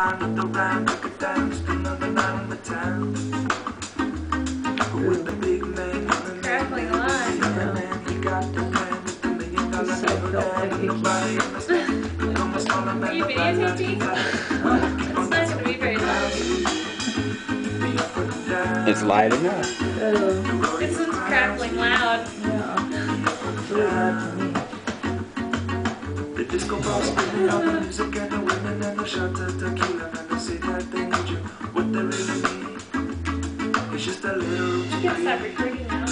Another round, make a dance, another night in the town. With the big man on the Crackling line. other man, he got the man with the million dollar So bill. felt like And nobody understands. Come a smaller man, Are you the bad videotaping? life. It's not going to be very loud. Be a foot down. It's light enough. Uh, This one's crackling loud. yeah. Really loud to me. The disco ball spinning all the music and the women and the shots of tequila and they say that they need you. What they really need is just a little You can stop recording now.